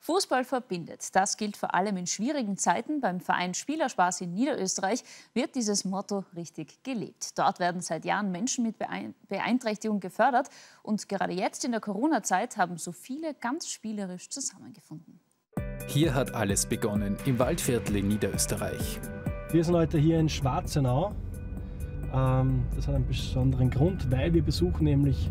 Fußball verbindet. Das gilt vor allem in schwierigen Zeiten. Beim Verein Spielerspaß in Niederösterreich wird dieses Motto richtig gelebt. Dort werden seit Jahren Menschen mit Beeinträchtigung gefördert. Und gerade jetzt in der Corona-Zeit haben so viele ganz spielerisch zusammengefunden. Hier hat alles begonnen, im Waldviertel in Niederösterreich. Wir sind heute hier in Schwarzenau. Ähm, das hat einen besonderen Grund, weil wir besuchen nämlich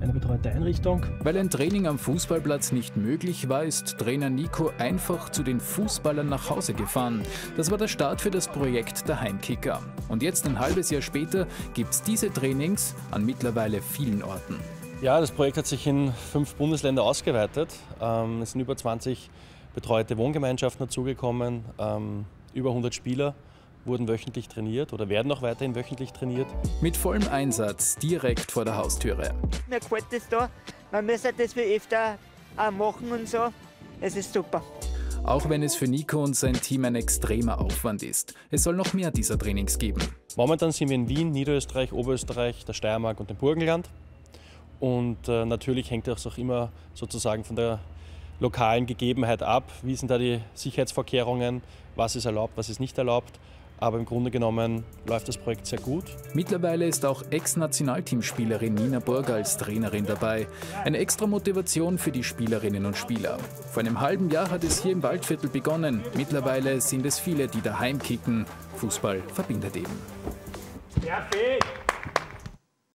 eine betreute Einrichtung. Weil ein Training am Fußballplatz nicht möglich war, ist Trainer Nico einfach zu den Fußballern nach Hause gefahren. Das war der Start für das Projekt der Heimkicker. Und jetzt ein halbes Jahr später gibt es diese Trainings an mittlerweile vielen Orten. Ja, das Projekt hat sich in fünf Bundesländer ausgeweitet. Ähm, es sind über 20 betreute Wohngemeinschaften dazugekommen, ähm, über 100 Spieler wurden wöchentlich trainiert oder werden auch weiterhin wöchentlich trainiert. Mit vollem Einsatz direkt vor der Haustüre. Mir gefällt das da. Man müsste das wie öfter auch machen und so. Es ist super. Auch wenn es für Nico und sein Team ein extremer Aufwand ist. Es soll noch mehr dieser Trainings geben. Momentan sind wir in Wien, Niederösterreich, Oberösterreich, der Steiermark und dem Burgenland. Und äh, natürlich hängt das auch immer sozusagen von der lokalen Gegebenheit ab. Wie sind da die Sicherheitsvorkehrungen? Was ist erlaubt, was ist nicht erlaubt? Aber im Grunde genommen läuft das Projekt sehr gut. Mittlerweile ist auch Ex-Nationalteamspielerin Nina Burger als Trainerin dabei. Eine extra Motivation für die Spielerinnen und Spieler. Vor einem halben Jahr hat es hier im Waldviertel begonnen. Mittlerweile sind es viele, die daheim kicken. Fußball verbindet eben. Perfekt!